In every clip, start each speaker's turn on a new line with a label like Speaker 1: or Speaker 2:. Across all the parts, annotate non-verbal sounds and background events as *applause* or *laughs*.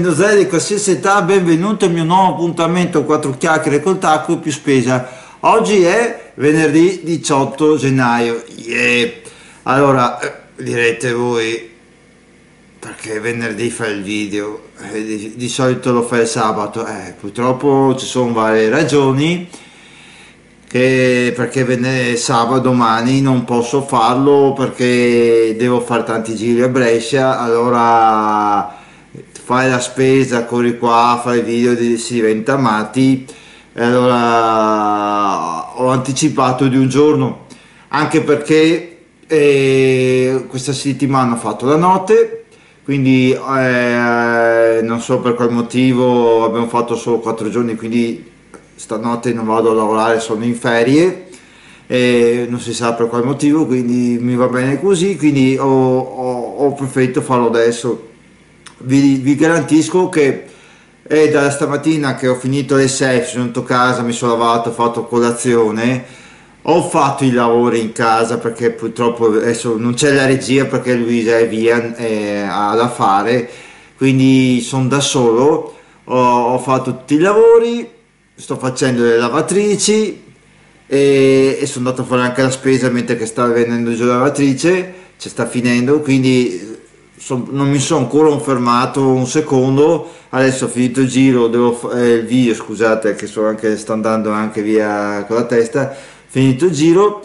Speaker 1: Donzelle di qualsiasi età, benvenuto al mio nuovo appuntamento 4 chiacchiere col tacco più spesa. Oggi è venerdì 18 gennaio. Yeah. Allora, eh, direte voi, perché venerdì fa il video? Eh, di, di, solito lo fa il sabato. Eh, purtroppo ci sono varie ragioni. Che perché venerdì sabato domani non posso farlo perché devo fare tanti giri a Brescia allora fai la spesa, corri qua, fai video, si diventa matti e allora ho anticipato di un giorno anche perché eh, questa settimana ho fatto la notte quindi eh, non so per quale motivo abbiamo fatto solo 4 giorni quindi stanotte non vado a lavorare sono in ferie e non si sa per quale motivo quindi mi va bene così quindi ho, ho, ho preferito farlo adesso vi, vi garantisco che è da stamattina che ho finito le 6, sono venuto a casa, mi sono lavato, ho fatto colazione, ho fatto i lavori in casa perché purtroppo adesso non c'è la regia perché Luisa è via eh, da fare, quindi sono da solo, ho, ho, fatto tutti i lavori, sto facendo le lavatrici e, e sono andato a fare anche la spesa mentre che stava venendo giù la lavatrice, ci sta finendo, quindi son, non mi sono ancora fermato un secondo. Adesso ho finito il giro devo, eh, il video scusate che sto, anche, sto andando anche via con la testa. Finito il giro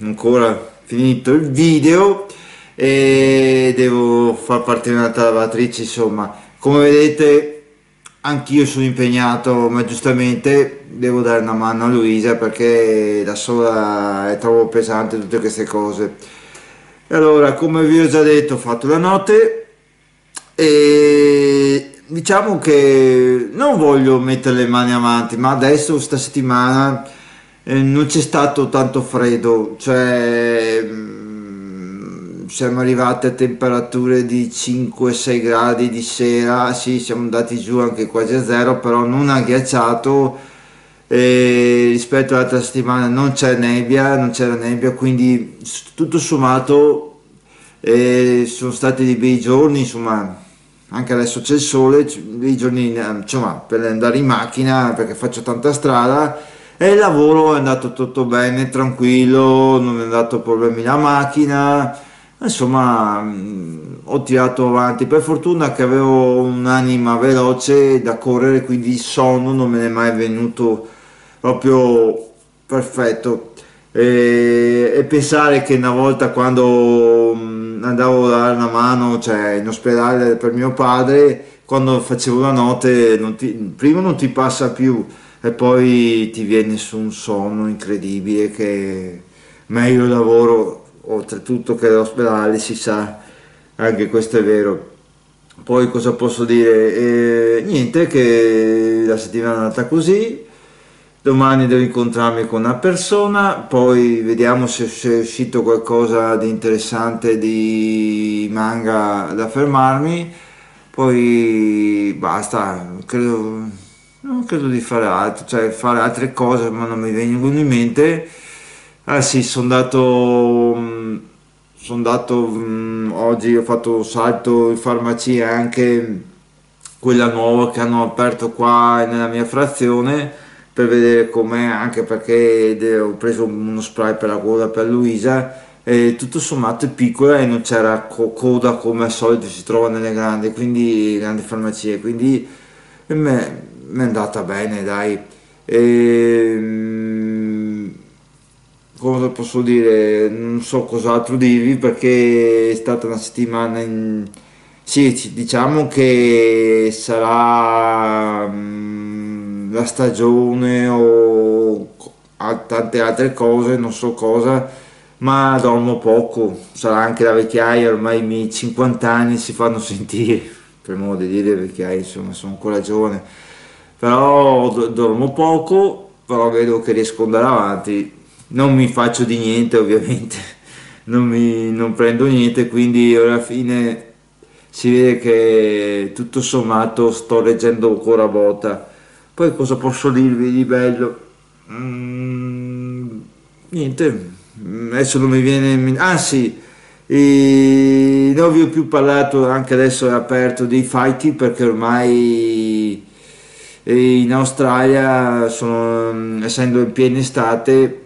Speaker 1: ancora finito il video e devo far partire un'altra lavatrice insomma. Come vedete anch'io sono impegnato ma giustamente devo dare una mano a Luisa perché da sola è troppo pesante tutte queste cose allora, come vi ho già detto, ho fatto la notte e diciamo che non voglio mettere le mani avanti, ma adesso, sta settimana, eh, non c'è stato tanto freddo, cioè mh, mm, siamo arrivati a temperature di 5-6 gradi di sera, sì, siamo andati giù anche quasi a zero, però non ha ghiacciato e rispetto all'altra settimana non c'è nebbia, non c'era nebbia, quindi tutto sommato eh, sono stati dei bei giorni, insomma, anche adesso c'è il sole, dei giorni insomma, per andare in macchina perché faccio tanta strada e il lavoro è andato tutto bene, tranquillo, non è andato problemi la macchina, insomma ho tirato avanti. Per fortuna che avevo un'anima veloce da correre quindi il sonno non me ne è mai venuto proprio perfetto. E, e, pensare che una volta quando mm, andavo a dare una mano cioè in ospedale per mio padre quando facevo la notte non ti, prima non ti passa più e poi ti viene su un sonno incredibile che meglio lavoro oltretutto che l'ospedale si sa anche questo è vero. Poi cosa posso dire? Eh, niente che la settimana è andata così domani devo incontrarmi con una persona, poi vediamo se è uscito qualcosa di interessante di manga da fermarmi, poi basta, credo, non credo di fare altro, cioè fare altre cose ma non mi vengono in mente. Ah sì, sono andato, sono andato oggi, ho fatto un salto in farmacia anche quella nuova che hanno aperto qua nella mia frazione per vedere com'è anche perché ho preso uno spray per la coda per Luisa e tutto sommato è piccola e non c'era coda come al solito si trova nelle grandi quindi grandi farmacie quindi mi è andata bene dai. E, ehm, cosa posso dire non so cos'altro dirvi perché è stata una settimana in sì diciamo che sarà la stagione o tante altre cose, non so cosa, ma dormo poco, sarà anche la vecchiaia, ormai i miei 50 anni si fanno *laughs* sentire, per modo di dire vecchiaia, insomma sono ancora giovane, però dormo poco, però vedo che riesco ad andare avanti, non mi faccio di niente ovviamente, *laughs* non, mi, non prendo niente, quindi alla fine si vede che tutto sommato sto leggendo ancora botta poi cosa posso dirvi di bello? Mm, niente, adesso non mi viene... Ah sì, E non vi ho più parlato, anche adesso è aperto dei fighting perché ormai in Australia sono, essendo in piena estate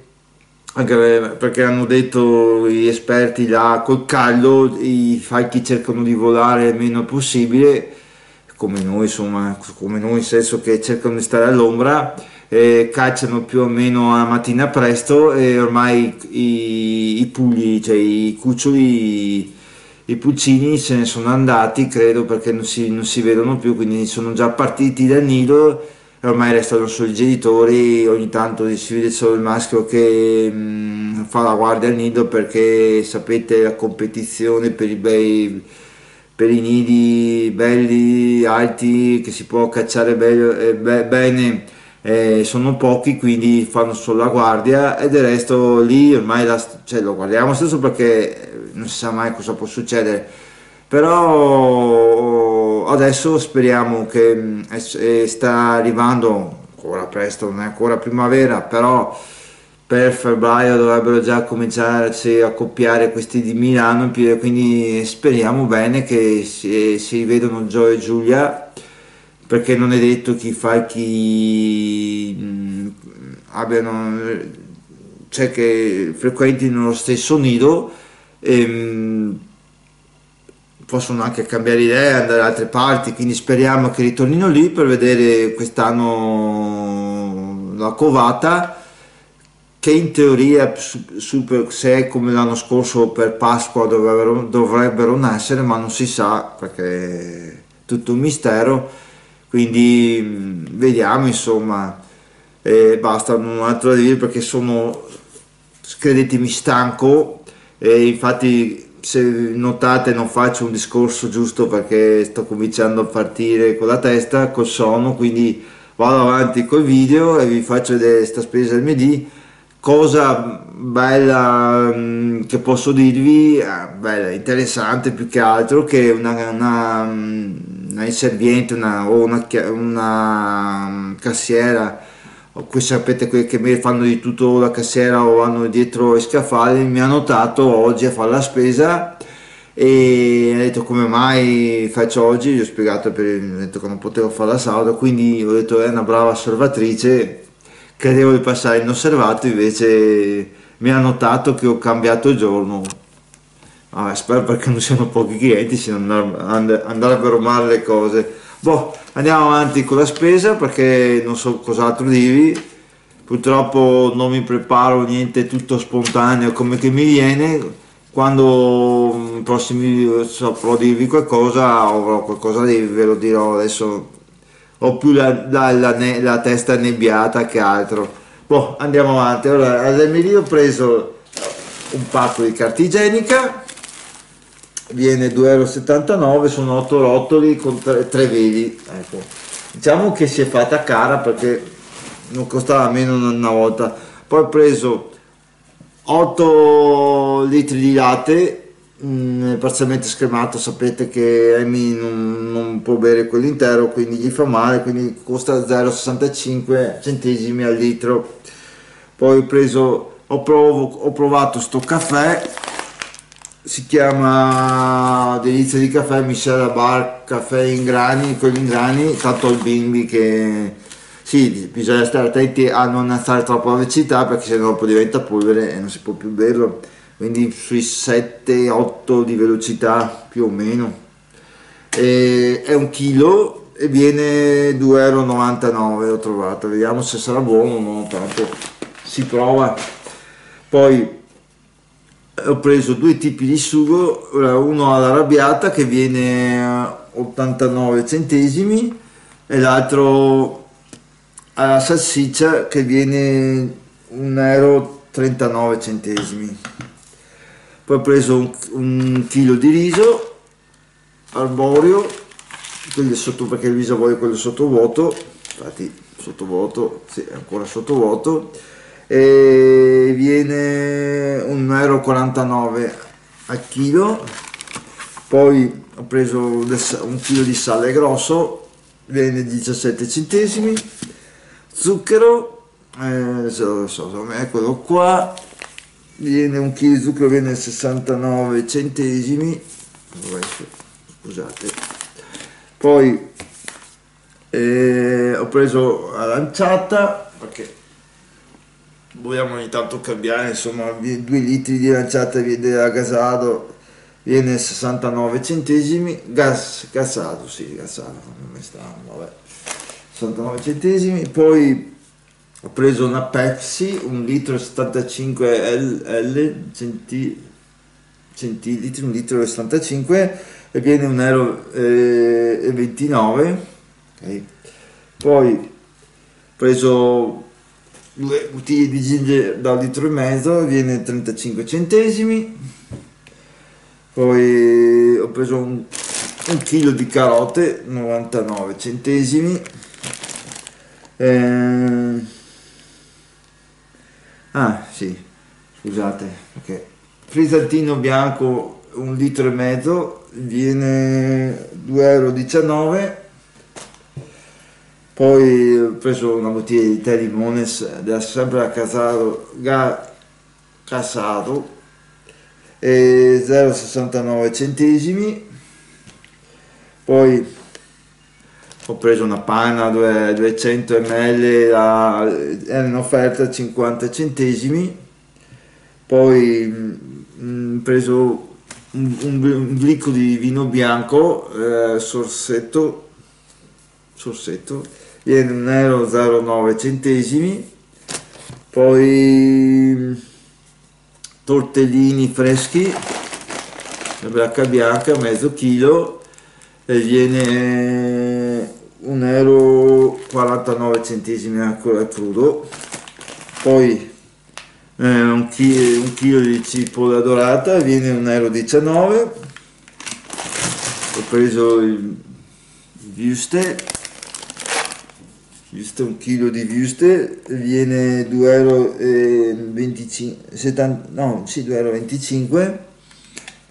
Speaker 1: anche perché hanno detto gli esperti là col caldo i falchi cercano di volare il meno possibile come noi insomma come noi nel senso che cercano di stare all'ombra eh, cacciano più o meno a mattina presto e ormai i, i pugli cioè i cuccioli i pulcini se ne sono andati credo perché non si, non si vedono più quindi sono già partiti dal nido ormai restano solo i genitori, ogni tanto si vede solo il maschio che mh, mm, fa la guardia al nido perché sapete la competizione per i bei per i nidi belli, alti, che si può cacciare be- eh, be- bene, eh, sono pochi, quindi fanno solo la guardia e del resto lì ormai la, cioè, lo guardiamo stesso perché non si sa mai cosa può succedere. Però adesso speriamo che mm, sta arrivando ancora presto, non è ancora primavera, però per febbraio dovrebbero già cominciarsi a copiare questi di Milano, quindi speriamo bene che si, si rivedano Gio e Giulia, perché non è detto chi fa chi mm, abbiano, cioè che frequentino lo stesso nido. E, ehm, possono anche cambiare idea, andare da altre parti, quindi speriamo che ritornino lì per vedere quest'anno la covata che in teoria super, se come l'anno scorso per Pasqua dovrebbero, dovrebbero nascere ma non si sa perché è tutto un mistero quindi mm, vediamo insomma e basta non altro da dire perché sono credetemi stanco e infatti se notate non faccio un discorso giusto perché sto cominciando a partire con la testa, col sonno, quindi vado avanti col video e vi faccio vedere questa spesa midi. Cosa bella mm, che posso dirvi, eh, bella, interessante più che altro, che una, una, mm, una inserviente una, o una, una mm, cassiera. Qui sapete quelli che fanno di tutto la cassiera o vanno dietro i scaffali mi hanno notato oggi a fare la spesa e ha detto come mai faccio oggi? Gli ho spiegato per, ho detto che non potevo fare la sabato quindi ho detto è una brava osservatrice credevo di passare inosservato invece mi ha notato che ho cambiato giorno. Ah, spero perché non siano pochi clienti se non andrebbero male le cose. Boh andiamo avanti con la spesa perché non so cos'altro dirvi. Purtroppo non mi preparo niente tutto spontaneo come che mi viene. Quando nei prossimi saprò dirvi qualcosa avrò qualcosa dirvi ve lo dirò adesso ho più la, la, la, la testa nebbiata che altro. Boh andiamo avanti. Allora al mio ho preso un pacco di carta igienica viene 2,79 euro sono 8 rotoli con 3, 3 veli ecco. diciamo che si è fatta cara perché non costava meno una volta. Poi ho preso 8 litri di latte mh, mm, parzialmente scremato sapete che Amy non, non, può bere quell'intero quindi gli fa male quindi costa 0,65 centesimi al litro. Poi ho preso ho, provo, ho provato sto caffè si chiama Delizia di caffè Michela Bar caffè in grani quelli in grani tanto il bimbi che sì bisogna stare attenti a non alzare troppo la velocità perché sennò dopo diventa polvere e non si può più berlo quindi sui 7-8 di velocità più o meno. E è un chilo e viene 2,99 euro ho trovato. Vediamo se sarà buono no tanto si prova. Poi ho preso due tipi di sugo, uno all'arrabbiata che viene 89 centesimi e l'altro alla salsiccia che viene 1,39 euro. Poi ho preso un, un chilo di riso arborio, quello sotto perché il riso voglio quello sottovuoto, infatti sottovuoto, sì, è ancora sottovuoto e viene 1,49 euro al chilo. Poi ho preso un chilo di sale grosso viene 17 centesimi. Zucchero eh, so, so, eccolo qua viene un chilo di zucchero viene 69 centesimi. Scusate. Poi eh, ho preso la lanciata perché vogliamo ogni tanto cambiare insomma 2 litri di lanciata da gasado viene 69 centesimi. Gas gasato sì gasato come stanno vabbè. 69 centesimi. Poi ho preso una Pepsi un litro 75 L, centi, centilitri un litro 75 e viene un euro e 29 okay. poi ho preso due bottiglie di ginger da un litro e mezzo viene 35 centesimi poi ho preso un, un chilo di carote 99 centesimi eh, ah sì scusate perché frizzantino bianco un litro e mezzo viene 2,19 euro poi ho preso una bottiglia di tè limones da sempre a Casaro, ga, Casaro e 0,69 centesimi. Poi ho preso una panna 200 ml da, era in offerta 50 centesimi. Poi mm, ho preso un, un, un di vino bianco eh, sorsetto sorsetto. Viene 1,09 centesimi. Poi tortellini freschi la bracca bianca mezzo chilo e viene 1,49 centesimi ancora crudo. Poi eh, un, chilo, un chilo di cipolla dorata viene 1,19 euro ho preso il wuste giusto un chilo di wuste viene 2,25 euro no sì 2,25 euro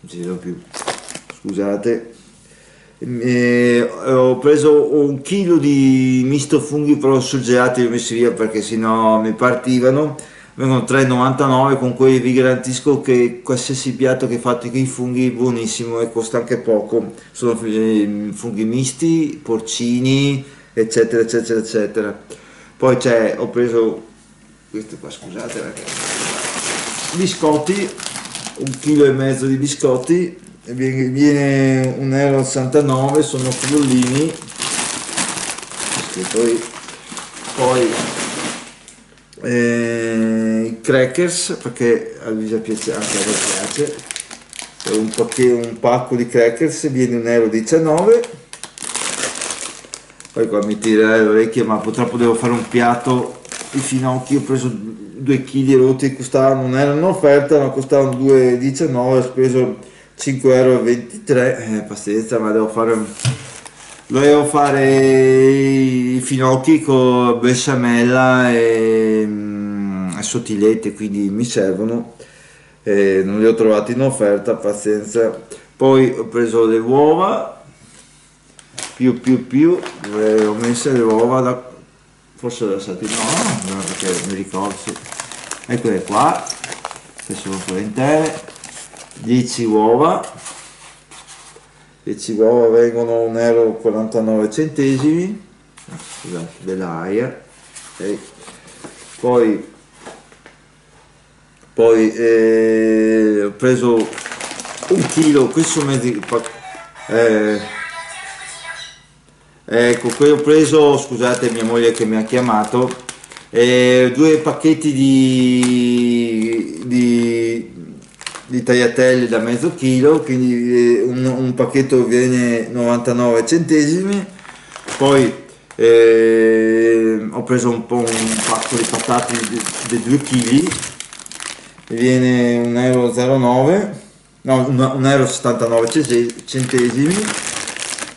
Speaker 1: non ci vedo più. Scusate e ho preso un chilo di misto funghi però surgelati li ho messi via perché sennò mi partivano. Vengono 3,99 con cui vi garantisco che qualsiasi piatto che fate con i funghi è buonissimo e costa anche poco. Sono eh, funghi misti porcini eccetera eccetera eccetera. Poi c'è ho preso questo qua scusate ragazzi biscotti un chilo e mezzo di biscotti viene 1,69 euro sono frullini poi, poi eh, crackers perché a Luisa piace anche a me piace. Un, pacchetto, un pacco di crackers viene 1,19 euro poi qua mi tira le orecchie ma purtroppo devo fare un piatto. Di finocchi ho preso due kg rotti costavano non erano offerta ma costavano 2,19 ho speso 5,23 euro eh, pazienza ma devo fare dovevo fare i finocchi con besciamella e, mm, sottilette quindi mi servono. Eh, non li ho trovati in offerta pazienza. Poi ho preso le uova più più più dove ho messo le uova da forse da stati no, no perché mi ricordo eccole qua se sono ancora intere 10 uova 10 uova vengono 1,49 euro scusate dell'aia okay. poi poi eh, ho preso un chilo questo mezzi eh, Ecco, qui ho preso, scusate mia moglie che mi ha chiamato, eh, due pacchetti di, di, di, tagliatelle da mezzo chilo, quindi eh, un, un, pacchetto viene 99 centesimi, poi eh, ho preso un po' un pacco di patate di 2 kg, viene 1,09 euro, no 1,79 euro centesimi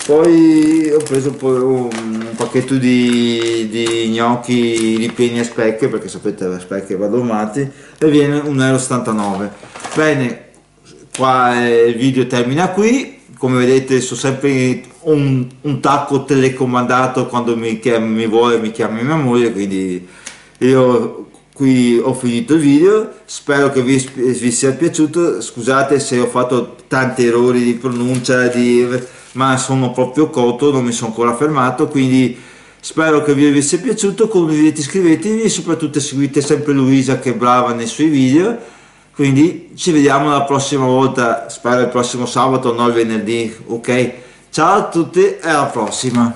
Speaker 1: poi ho preso un pacchetto di, di gnocchi ripieni a specchie, perché sapete le specchie vado matti, e viene 1,79 euro. Bene, qua il video termina qui, come vedete sono sempre un, un tacco telecomandato quando mi, mi vuole mi chiama mia moglie, quindi io qui ho finito il video. Spero che vi, vi, sia piaciuto. Scusate se ho fatto tanti errori di pronuncia di, ma sono proprio cotto non mi sono ancora fermato quindi spero che vi sia piaciuto. Condividete iscrivetevi e soprattutto seguite sempre Luisa che è brava nei suoi video quindi ci vediamo la prossima volta spero il prossimo sabato non il venerdì ok? Ciao a tutti e alla prossima